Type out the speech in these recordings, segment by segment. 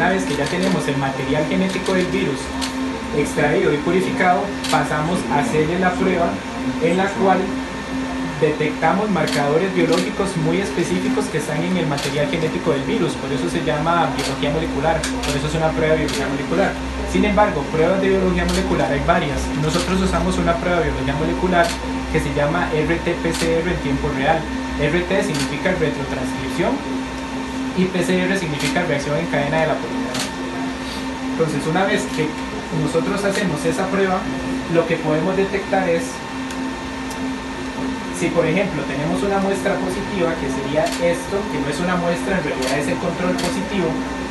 una vez que ya tenemos el material genético del virus extraído y purificado, pasamos a hacerle la prueba en la cual detectamos marcadores biológicos muy específicos que están en el material genético del virus, por eso se llama biología molecular, por eso es una prueba de biología molecular. Sin embargo, pruebas de biología molecular hay varias. Nosotros usamos una prueba de biología molecular que se llama RT-PCR en tiempo real. RT significa retrotranscripción y PCR significa reacción en cadena de la polimerasa. Entonces, una vez que nosotros hacemos esa prueba, lo que podemos detectar es si por ejemplo tenemos una muestra positiva, que sería esto, que no es una muestra, en realidad es el control positivo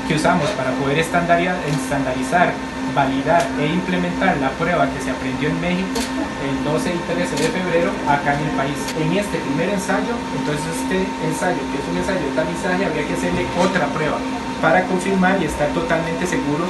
que usamos para poder estandarizar, validar e implementar la prueba que se aprendió en México el 12 y 13 de febrero acá en el país. En este primer ensayo, entonces este ensayo, que es un ensayo de tamizaje, habría que hacerle otra prueba para confirmar y estar totalmente seguros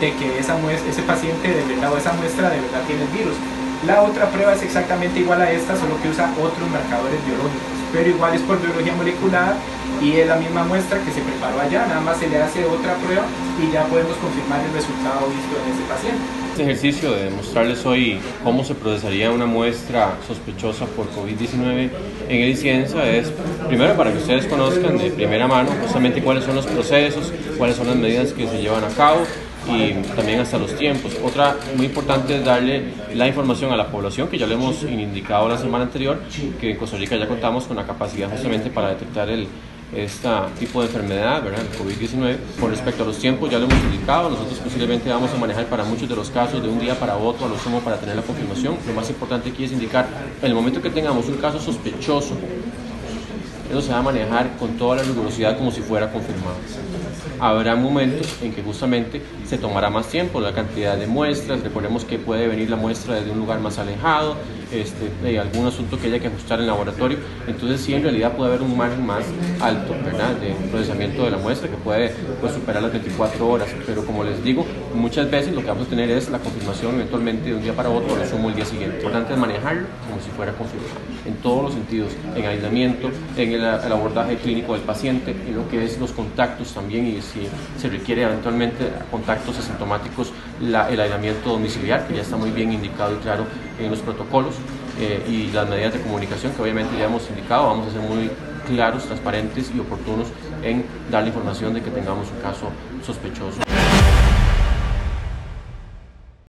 de que esa muestra, ese paciente de verdad o esa muestra de verdad tiene el virus. La otra prueba es exactamente igual a esta, solo que usa otros marcadores biológicos, pero igual es por biología molecular y es la misma muestra que se preparó allá, nada más se le hace otra prueba y ya podemos confirmar el resultado visto en ese paciente. Este ejercicio de mostrarles hoy cómo se procesaría una muestra sospechosa por COVID-19 en el Ciencia es primero para que ustedes conozcan de primera mano justamente cuáles son los procesos, cuáles son las medidas que se llevan a cabo y también hasta los tiempos. Otra muy importante es darle la información a la población, que ya le hemos indicado la semana anterior, que en Costa Rica ya contamos con la capacidad justamente para detectar el, este tipo de enfermedad, ¿verdad? el COVID-19. Con respecto a los tiempos, ya lo hemos indicado, nosotros posiblemente vamos a manejar para muchos de los casos de un día para otro, a lo sumo para tener la confirmación. Lo más importante aquí es indicar, en el momento que tengamos un caso sospechoso, eso se va a manejar con toda la rigurosidad como si fuera confirmado. Habrá momentos en que justamente se tomará más tiempo, la cantidad de muestras, recordemos que puede venir la muestra desde un lugar más alejado, este, algún asunto que haya que ajustar en laboratorio, entonces sí en realidad puede haber un margen más alto ¿verdad? de procesamiento de la muestra que puede pues, superar las 24 horas, pero como les digo, muchas veces lo que vamos a tener es la confirmación eventualmente de un día para otro, lo sumo el día siguiente. Lo importante es manejarlo como si fuera confirmado, en todos los sentidos, en aislamiento, en el, abordaje clínico del paciente, en lo que es los contactos también y si se requiere eventualmente contactos asintomáticos, el aislamiento domiciliar, que ya está muy bien indicado y claro en los protocolos, eh, y las medidas de comunicación que obviamente ya hemos indicado, vamos a ser muy claros, transparentes y oportunos en dar la información de que tengamos un caso sospechoso.